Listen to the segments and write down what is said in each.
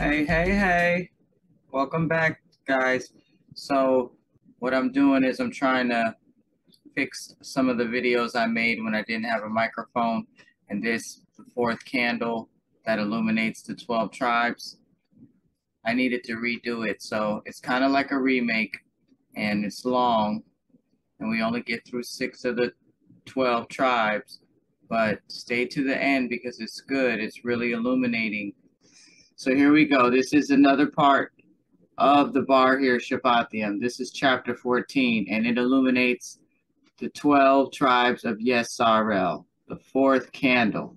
Hey, hey, hey. Welcome back, guys. So, what I'm doing is I'm trying to fix some of the videos I made when I didn't have a microphone. And this, the fourth candle that illuminates the 12 tribes, I needed to redo it. So, it's kind of like a remake and it's long. And we only get through six of the 12 tribes. But stay to the end because it's good. It's really illuminating so here we go. This is another part of the bar here, Shibathayim. This is chapter 14, and it illuminates the 12 tribes of Yesarel, the fourth candle.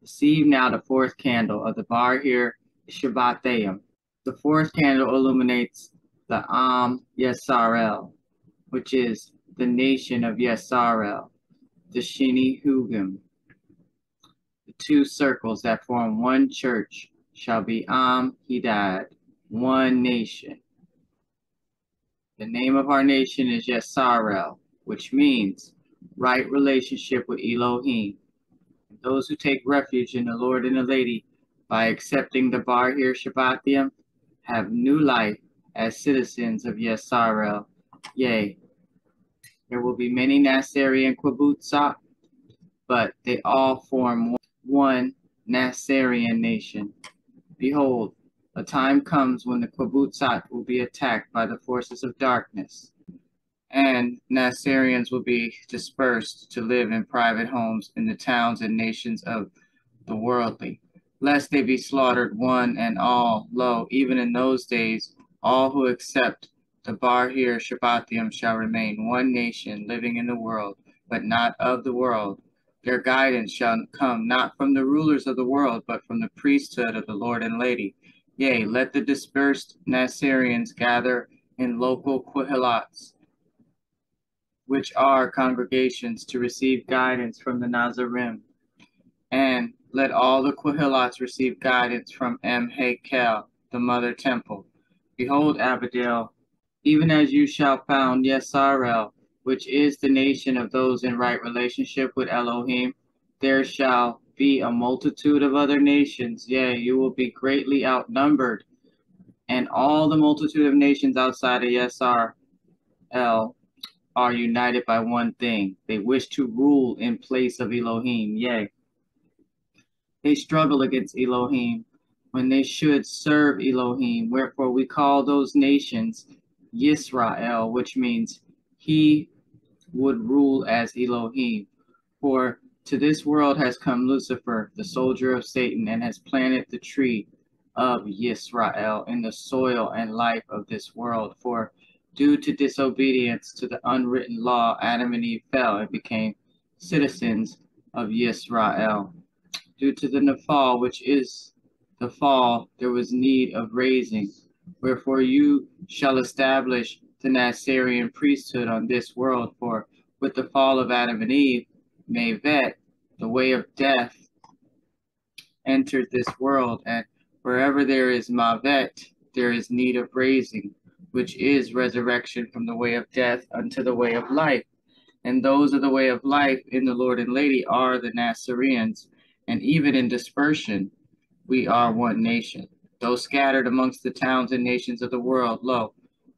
Receive now the fourth candle of the bar here, Shibathayim. The fourth candle illuminates the Am Yesarel, which is the nation of Yesarel, the Shini Hugim, the two circles that form one church shall be Am Ehad, one nation. The name of our nation is Yesarel, which means right relationship with Elohim. Those who take refuge in the Lord and the Lady by accepting the Bar Bahir Shibathayim have new life as citizens of Yesarel. Yea, there will be many Nasarean Qebutzot, but they all form one Nasarean nation. Behold, a time comes when the Qebutzot will be attacked by the forces of darkness, and Nasareans will be dispersed to live in private homes in the towns and nations of the worldly, lest they be slaughtered one and all. Lo, even in those days, all who accept the Bahir Shibathayim shall remain one nation living in the world, but not of the world. Their guidance shall come not from the rulers of the world, but from the priesthood of the Lord and Lady. Yea, let the dispersed Nasareans gather in local Qehillot, which are congregations, to receive guidance from the Nazarim. And let all the Qehillot receive guidance from Em Heykal, the mother temple. Behold, Abdiel, even as you shall found Yesarel, which is the nation of those in right relationship with Elohim, there shall be a multitude of other nations. Yea, you will be greatly outnumbered. And all the multitude of nations outside of Yesar El are united by one thing. They wish to rule in place of Elohim. Yea, they struggle against Elohim when they should serve Elohim. Wherefore we call those nations Yisrael, which means he would rule as Elohim. For to this world has come Lucifer, the soldier of Satan, and has planted the tree of Yisrael in the soil and life of this world. For due to disobedience to the unwritten law, Adam and Eve fell and became citizens of Yisrael. Due to the Nafal, which is the fall, there was need of raising. Wherefore you shall establish the Nazarene priesthood on this world, for with the fall of Adam and Eve, Mavet, the way of death, entered this world, and wherever there is Mavet, there is need of raising, which is resurrection from the way of death unto the way of life. And those of the way of life in the Lord and Lady are the Nazareans, and even in dispersion, we are one nation. Though scattered amongst the towns and nations of the world, lo,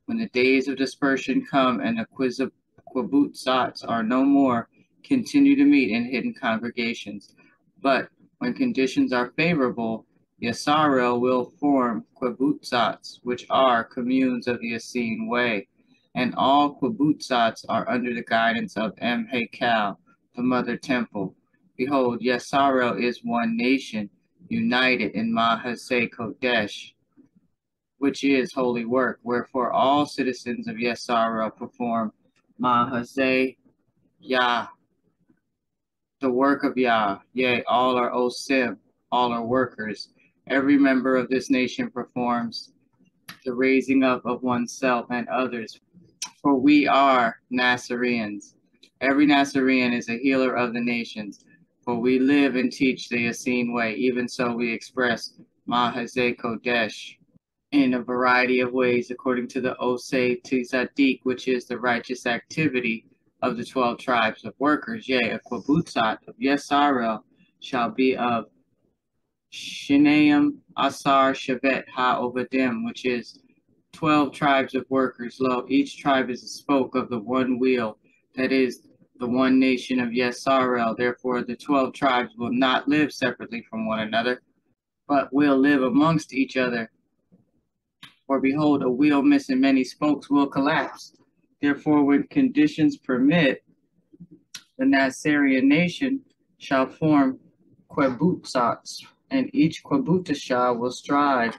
when the days of dispersion come and the Qebutzot are no more, continue to meet in hidden congregations. But when conditions are favorable, Yasarel will form Qebutzot, which are communes of the Essene way, and all Qebutzot are under the guidance of Em Heykal, the mother temple. Behold, Yasarel is one nation, united in Mahase Kodesh, which is holy work. Wherefore all citizens of Yesara perform Mahase Yah, the work of Yah. Yea, all are Osim, all are workers. Every member of this nation performs the raising up of oneself and others. For we are Nazareans. Every Nazarene is a healer of the nations. For we live and teach the Essene way. Even so we express Mahase Kodesh in a variety of ways according to the Osei Tzadik, which is the righteous activity of the twelve tribes of workers. Yea, a Qebutzot of Yesarel shall be of Shinaim Asar Shavet Ha Ovadim, which is 12 tribes of workers. Lo, each tribe is a spoke of the one wheel, that is, the one nation of Yesarel. Therefore, the 12 tribes will not live separately from one another, but will live amongst each other. For behold, a wheel missing many spokes will collapse. Therefore, when conditions permit, the Nasarean nation shall form Qebutzot, and each Qebutsah will strive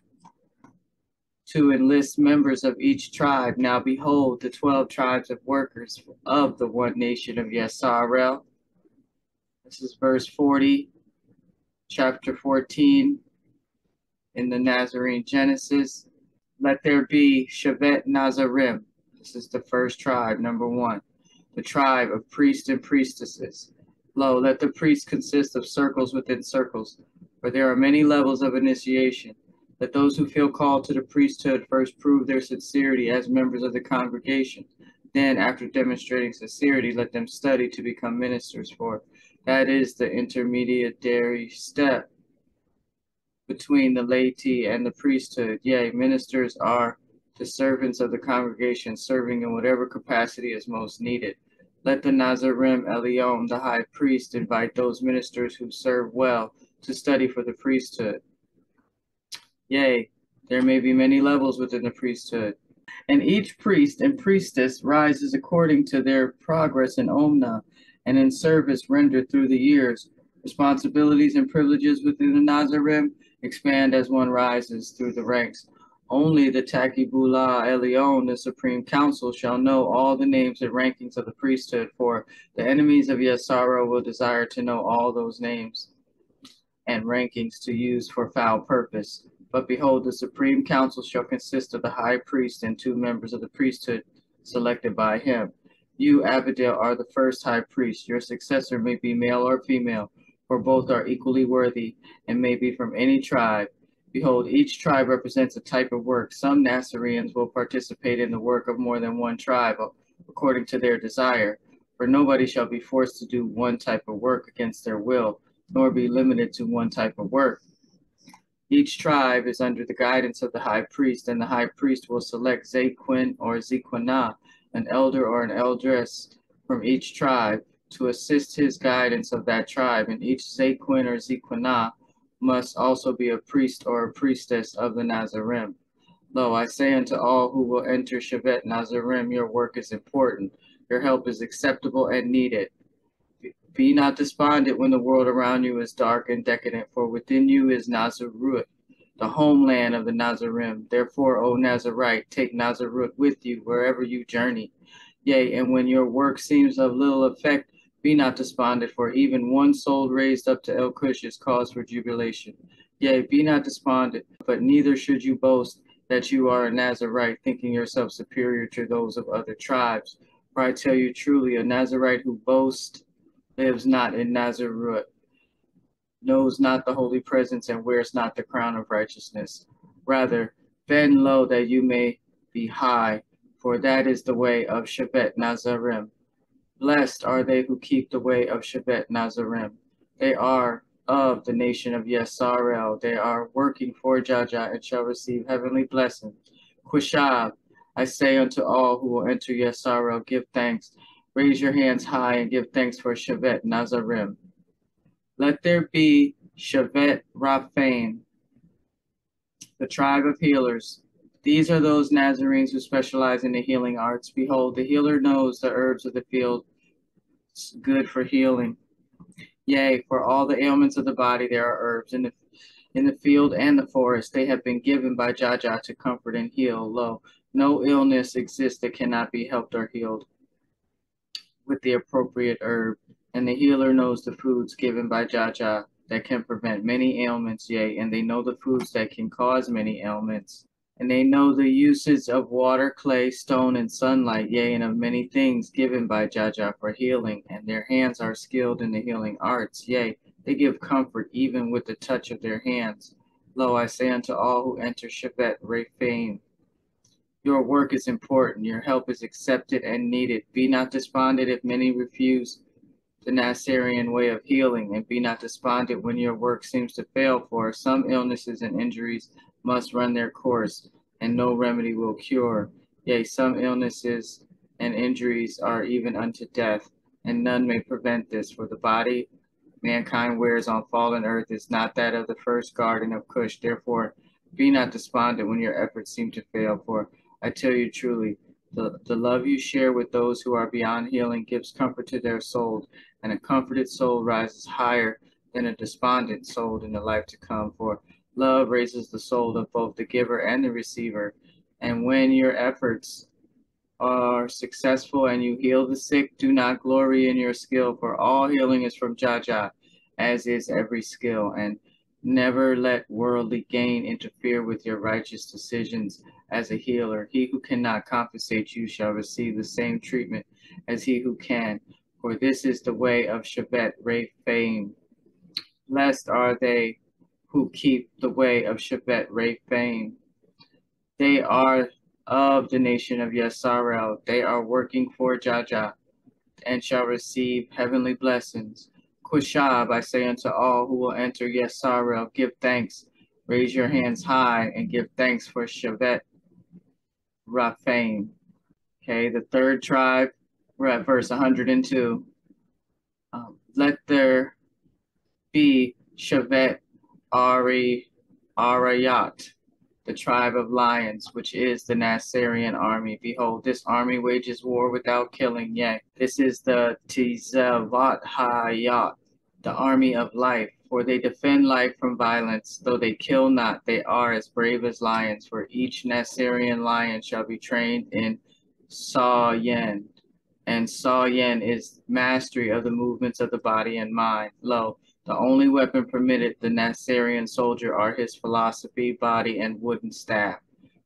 to enlist members of each tribe. Now behold, the twelve tribes of workers of the one nation of Yesarel. This is verse 40, chapter 14 in the Nazarene Genesis. Let there be Shevet Nazarim. This is the first tribe, number one. The tribe of priests and priestesses. Lo, let the priests consist of circles within circles, for there are many levels of initiation. Let those who feel called to the priesthood first prove their sincerity as members of the congregation. Then, after demonstrating sincerity, let them study to become ministers, for that is the intermediary step between the laity and the priesthood. Yea, ministers are the servants of the congregation, serving in whatever capacity is most needed. Let the Nazarim Elion, the high priest, invite those ministers who serve well to study for the priesthood. Yea, there may be many levels within the priesthood. And each priest and priestess rises according to their progress in Omna and in service rendered through the years. Responsibilities and privileges within the Nazarim expand as one rises through the ranks. Only the Takibullah Elion, the Supreme Council, shall know all the names and rankings of the priesthood, for the enemies of Yesara will desire to know all those names and rankings to use for foul purpose. But behold, the Supreme Council shall consist of the high priest and two members of the priesthood selected by him. You, Abdiel, are the first high priest. Your successor may be male or female, for both are equally worthy and may be from any tribe. Behold, each tribe represents a type of work. Some Nazareans will participate in the work of more than one tribe according to their desire, for nobody shall be forced to do one type of work against their will, nor be limited to one type of work. Each tribe is under the guidance of the high priest, and the high priest will select Zaquin or Zequinah, an elder or an eldress from each tribe, to assist his guidance of that tribe, and each Zaquin or Zequinah must also be a priest or a priestess of the Nazarim. Lo, I say unto all who will enter Shevet Nazarim, your work is important, your help is acceptable and needed. Be not despondent when the world around you is dark and decadent, for within you is Nazarut, the homeland of the Nazarim. Therefore, O Nazarite, take Nazarut with you wherever you journey. Yea, and when your work seems of little effect, be not despondent, for even one soul raised up to El Cush is cause for jubilation. Yea, be not despondent, but neither should you boast that you are a Nazarite, thinking yourself superior to those of other tribes. For I tell you truly, a Nazarite who boasts lives not in Nazareth, knows not the holy presence, and wears not the crown of righteousness. Rather, bend low that you may be high, for that is the way of Shevet Nazarim. Blessed are they who keep the way of Shevet Nazarim. They are of the nation of Yesarel. They are working for Jaja and shall receive heavenly blessing. Qushab, I say unto all who will enter Yesarel, give thanks Raise your hands high and give thanks for Shevet Nazarim. Let there be Shevet Raphaim, the tribe of healers. These are those Nazarenes who specialize in the healing arts. Behold, the healer knows the herbs of the field, it's good for healing. Yea, for all the ailments of the body there are herbs in the in the field and the forest. They have been given by Jaja to comfort and heal. Lo, no illness exists that cannot be helped or healed with the appropriate herb, and the healer knows the foods given by Jaja that can prevent many ailments, yea, and they know the foods that can cause many ailments. And they know the uses of water, clay, stone, and sunlight, yea, and of many things given by Jaja for healing, and their hands are skilled in the healing arts, yea, they give comfort even with the touch of their hands. Lo, I say unto all who enter Shevet Rephaim, your work is important. Your help is accepted and needed. Be not despondent if many refuse the Nasarean way of healing, and be not despondent when your work seems to fail, for some illnesses and injuries must run their course, and no remedy will cure. Yea, some illnesses and injuries are even unto death, and none may prevent this, for the body mankind wears on fallen earth is not that of the first garden of Cush. Therefore, be not despondent when your efforts seem to fail, for I tell you truly, the, the love you share with those who are beyond healing gives comfort to their souls, and a comforted soul rises higher than a despondent soul in the life to come. For love raises the soul of both the giver and the receiver. And when your efforts are successful and you heal the sick, do not glory in your skill, for all healing is from Jaja, as is every skill. And never let worldly gain interfere with your righteous decisions as a healer. He who cannot compensate you shall receive the same treatment as he who can, for this is the way of Shabbat Ray fame. Blessed are they who keep the way of Shevet Raphaim. They are of the nation of Yasarel. They are working for Jaja and shall receive heavenly blessings. Kushab, I say unto all who will enter Yasarel, give thanks. Raise your hands high and give thanks for Shevet Raphaim. Okay, the third tribe, we're at verse 102. Um, let there be Shevet Ari Arayat the tribe of lions, which is the Nasarean army. Behold, this army wages war without killing. Yea, this is the Tizavat Hayat, the army of life. For they defend life from violence, though they kill not, they are as brave as lions. For each Nasarean lion shall be trained in Sawyen, and Sawyen is mastery of the movements of the body and mind. Lo, the only weapon permitted the Nasarean soldier are his philosophy, body, and wooden staff.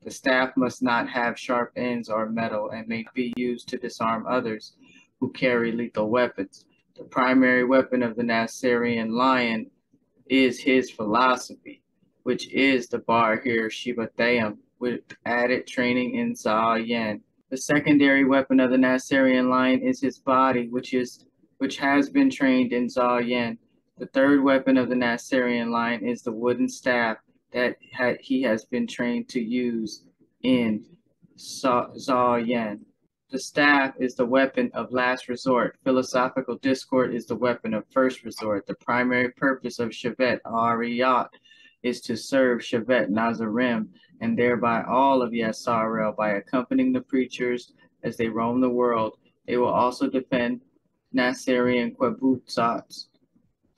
The staff must not have sharp ends or metal and may be used to disarm others who carry lethal weapons. The primary weapon of the Nasarean lion is his philosophy, which is the bar here Shibathayim, with added training in Zayen. The secondary weapon of the Nasarean lion is his body, which is which has been trained in Zayen. The third weapon of the Nasarean line is the wooden staff that he has been trained to use in Zayen. The staff is the weapon of last resort. Philosophical discord is the weapon of first resort. The primary purpose of Shavet Ariyat is to serve Shavet Nazarim and thereby all of Yasarel by accompanying the preachers as they roam the world. They will also defend Nasarean Qebutzot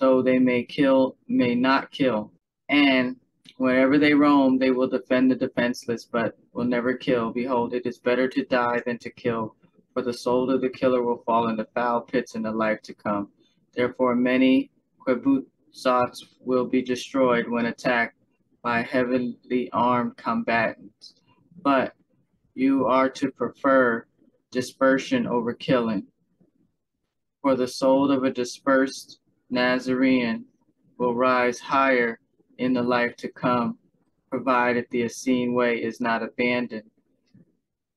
though they may kill, may not kill. And wherever they roam, they will defend the defenseless, but will never kill. Behold, it is better to die than to kill, for the soul of the killer will fall into foul pits in the life to come. Therefore, many Qebutzot will be destroyed when attacked by heavily armed combatants. But you are to prefer dispersion over killing. For the soul of a dispersed Nazarene will rise higher in the life to come, provided the Essene way is not abandoned.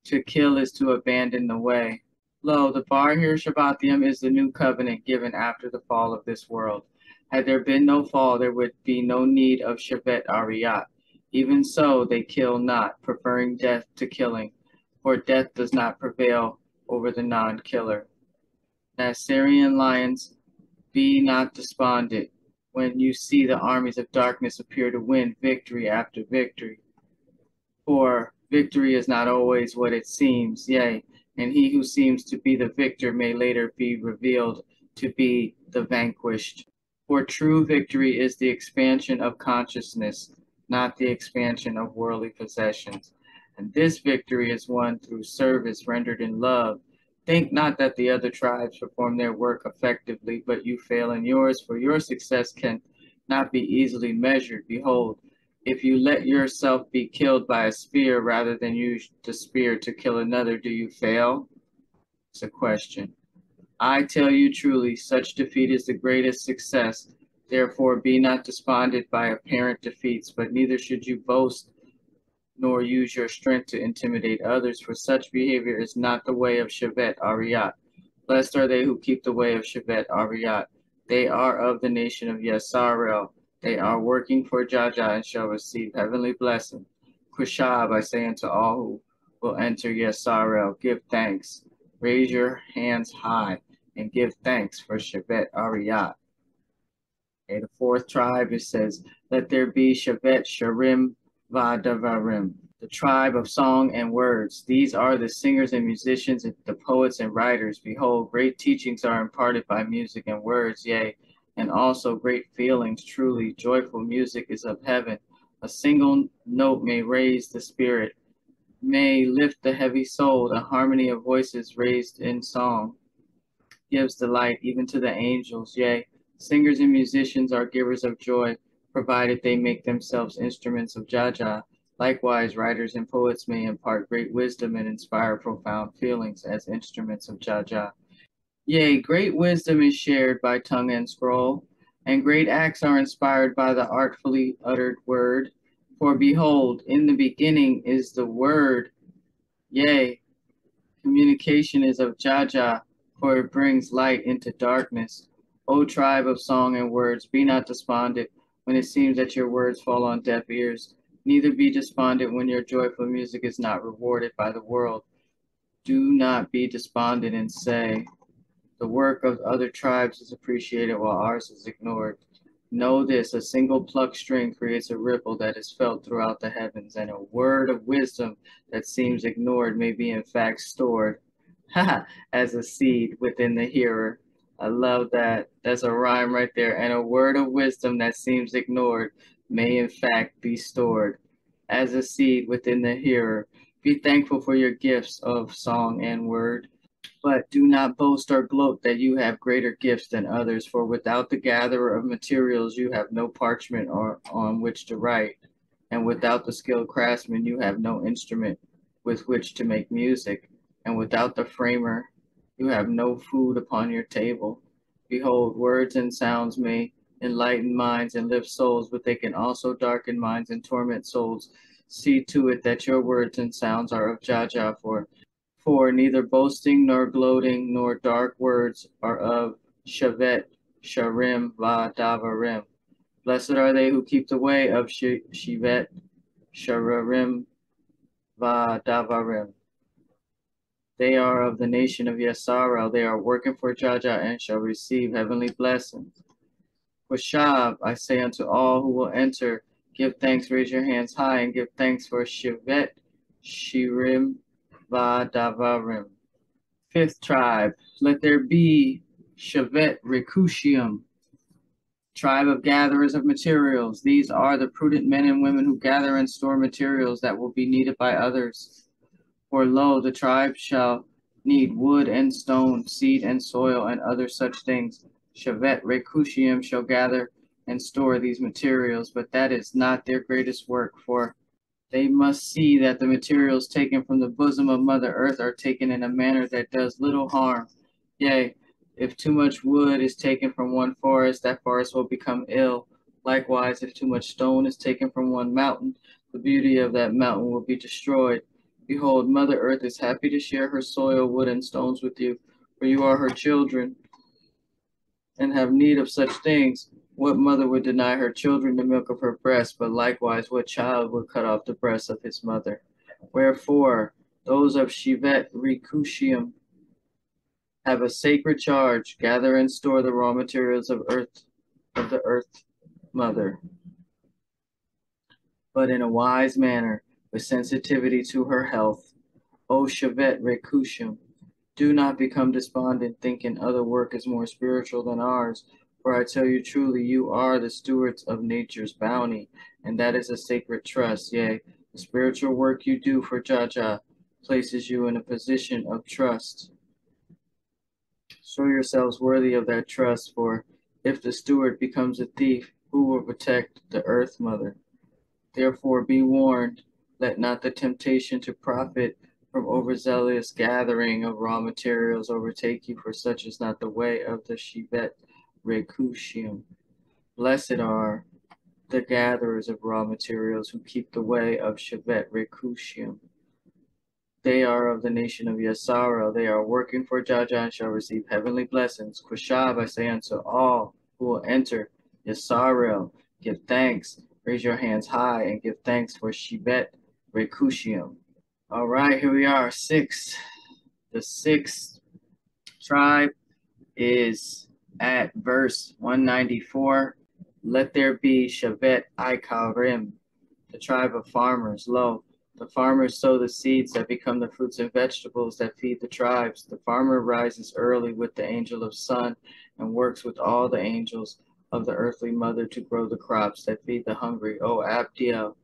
To kill is to abandon the way. Lo, the bar here Shibathayim is the new covenant given after the fall of this world. Had there been no fall, there would be no need of Shevet Ariat. Even so, they kill not, preferring death to killing, for death does not prevail over the non-killer. Nasarean lions be not despondent when you see the armies of darkness appear to win victory after victory. For victory is not always what it seems, yea, and he who seems to be the victor may later be revealed to be the vanquished. For true victory is the expansion of consciousness, not the expansion of worldly possessions. And this victory is won through service rendered in love Think not that the other tribes perform their work effectively, but you fail in yours, for your success can not be easily measured. Behold, if you let yourself be killed by a spear rather than use the spear to kill another, do you fail? It's a question. I tell you truly, such defeat is the greatest success. Therefore, be not despondent by apparent defeats, but neither should you boast nor use your strength to intimidate others, for such behavior is not the way of Shevet Ariyat. Blessed are they who keep the way of Shevet Ariyat. They are of the nation of Yasarel. They are working for Jaja and shall receive heavenly blessing. Kushab, I say unto all who will enter Yasarel, give thanks. Raise your hands high and give thanks for Shevet Ariyat. Okay, the fourth tribe, it says, Let there be Shevet Sharim Vadavarim, the tribe of song and words. These are the singers and musicians, the poets and writers. Behold, great teachings are imparted by music and words, yea, and also great feelings. Truly, joyful music is of heaven. A single note may raise the spirit, may lift the heavy soul. The harmony of voices raised in song gives delight even to the angels, yea Singers and musicians are givers of joy, provided they make themselves instruments of Jaja. Likewise, writers and poets may impart great wisdom and inspire profound feelings as instruments of Jaja. Yea, great wisdom is shared by tongue and scroll, and great acts are inspired by the artfully uttered word. For behold, in the beginning is the word. Yea, communication is of Jaja, for it brings light into darkness. O tribe of song and words, be not despondent when it seems that your words fall on deaf ears. Neither be despondent when your joyful music is not rewarded by the world. Do not be despondent and say, the work of other tribes is appreciated while ours is ignored. Know this, a single plucked string creates a ripple that is felt throughout the heavens, and a word of wisdom that seems ignored may be in fact stored as a seed within the hearer. I love that. That's a rhyme right there. And a word of wisdom that seems ignored may in fact be stored as a seed within the hearer. Be thankful for your gifts of song and word, but do not boast or gloat that you have greater gifts than others, for without the gatherer of materials you have no parchment or on which to write, and without the skilled craftsman you have no instrument with which to make music, and without the framer you have no food upon your table. Behold, words and sounds may enlighten minds and lift souls, but they can also darken minds and torment souls. See to it that your words and sounds are of Jaja, for, for neither boasting nor gloating nor dark words are of Shavet, Sharim, Va, Davarim. Blessed are they who keep the way of Shivet, Sharim, Va, Davarim. They are of the nation of Yasarel. They are working for Jaja and shall receive heavenly blessings. For Shab, I say unto all who will enter, give thanks, raise your hands high, and give thanks for Shivet, Shirim, Vadavarim. Fifth tribe, let there be Shavet Rekushium, tribe of gatherers of materials. These are the prudent men and women who gather and store materials that will be needed by others. For lo, the tribe shall need wood and stone, seed and soil, and other such things. Shavet Rekushium shall gather and store these materials, but that is not their greatest work, for they must see that the materials taken from the bosom of Mother Earth are taken in a manner that does little harm. Yea, if too much wood is taken from one forest, that forest will become ill. Likewise, if too much stone is taken from one mountain, the beauty of that mountain will be destroyed. Behold, Mother Earth is happy to share her soil, wood, and stones with you, for you are her children and have need of such things. What mother would deny her children the milk of her breast, but likewise what child would cut off the breast of his mother? Wherefore, those of Shivet Rekushium have a sacred charge, gather and store the raw materials of earth of the earth mother, but in a wise manner with sensitivity to her health. O Shavet Rekushim, do not become despondent thinking other work is more spiritual than ours, for I tell you truly, you are the stewards of nature's bounty, and that is a sacred trust. Yea, the spiritual work you do for Jaja places you in a position of trust. Show yourselves worthy of that trust, for if the steward becomes a thief, who will protect the earth mother? Therefore, be warned let not the temptation to profit from overzealous gathering of raw materials overtake you, for such is not the way of the Shivet Rekushium. Blessed are the gatherers of raw materials who keep the way of Shivet Rekushium. They are of the nation of Yasara. They are working for Jaja and shall receive heavenly blessings. Kushab, I say unto all who will enter Yasarel, give thanks. Raise your hands high and give thanks for Shibet Rekushium. All right, here we are. Six. The sixth tribe is at verse 194. Let there be Shavet Ikarim, the tribe of farmers. Lo, the farmers sow the seeds that become the fruits and vegetables that feed the tribes. The farmer rises early with the angel of sun and works with all the angels of the earthly mother to grow the crops that feed the hungry. O Abdiel,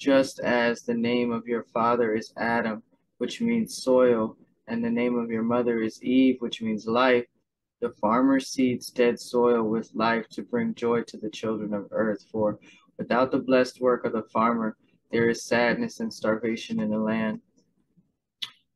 just as the name of your father is Adam, which means soil, and the name of your mother is Eve, which means life, the farmer seeds dead soil with life to bring joy to the children of earth. For without the blessed work of the farmer, there is sadness and starvation in the land.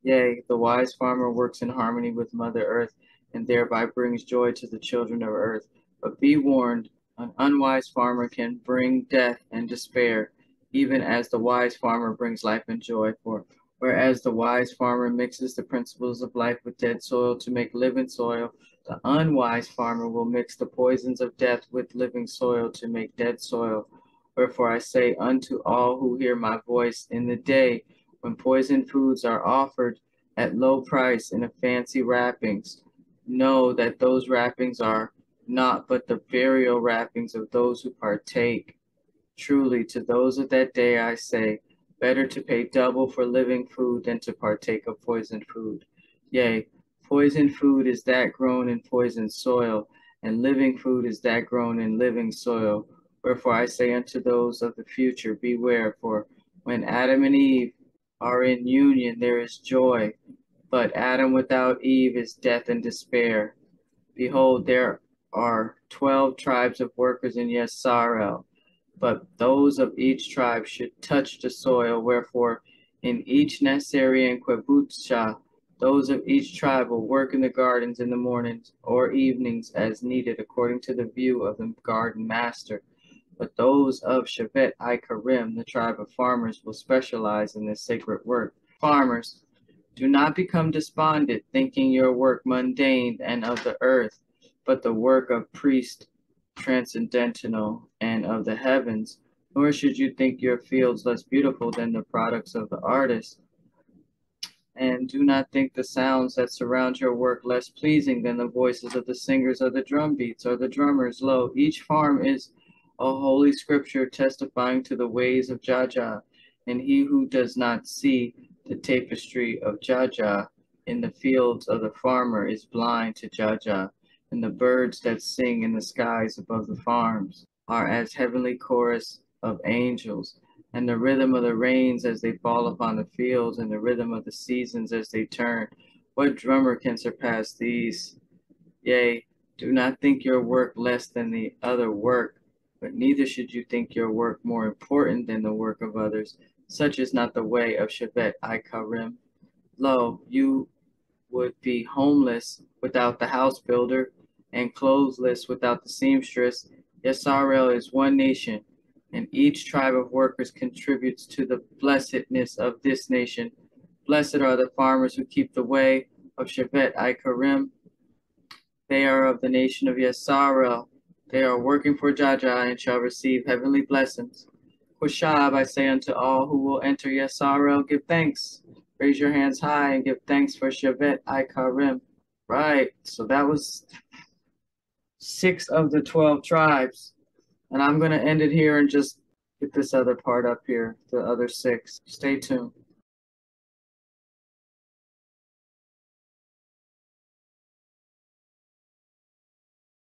Yea, the wise farmer works in harmony with Mother Earth and thereby brings joy to the children of earth. But be warned, an unwise farmer can bring death and despair, even as the wise farmer brings life and joy. For whereas the wise farmer mixes the principles of life with dead soil to make living soil, the unwise farmer will mix the poisons of death with living soil to make dead soil. Wherefore I say unto all who hear my voice in the day when poisoned foods are offered at low price in a fancy wrappings, know that those wrappings are not but the burial wrappings of those who partake. Truly, to those of that day I say, better to pay double for living food than to partake of poisoned food. Yea, poisoned food is that grown in poisoned soil, and living food is that grown in living soil. Wherefore I say unto those of the future, beware, for when Adam and Eve are in union, there is joy, but Adam without Eve is death and despair. Behold, there are twelve tribes of workers in Yesarel, but those of each tribe should touch the soil. Wherefore, in each Nasarean Qebutsah, those of each tribe will work in the gardens in the mornings or evenings as needed according to the view of the garden master. But those of Shevet Ikarim, the tribe of farmers, will specialize in this sacred work. Farmers, do not become despondent, thinking your work mundane and of the earth but the work of priest transcendental and of the heavens, nor should you think your fields less beautiful than the products of the artist. And do not think the sounds that surround your work less pleasing than the voices of the singers or the drum beats or the drummers. Lo, each farm is a holy scripture testifying to the ways of Jaja, and he who does not see the tapestry of Jaja in the fields of the farmer is blind to Jaja and the birds that sing in the skies above the farms are as heavenly chorus of angels, and the rhythm of the rains as they fall upon the fields, and the rhythm of the seasons as they turn. What drummer can surpass these? Yea, do not think your work less than the other work, but neither should you think your work more important than the work of others. Such is not the way of Shevet Ikarim. Lo, you would be homeless without the house builder, and clothesless without the seamstress. Yisrael is one nation, and each tribe of workers contributes to the blessedness of this nation. Blessed are the farmers who keep the way of Shevet Ikarim. They are of the nation of Yisrael. They are working for Jaja and shall receive heavenly blessings. Kushab, I say unto all who will enter Yisrael, give thanks. Raise your hands high and give thanks for Shevet Ikarim. Right, so that was six of the 12 tribes. And I'm going to end it here and just get this other part up here, the other six. Stay tuned.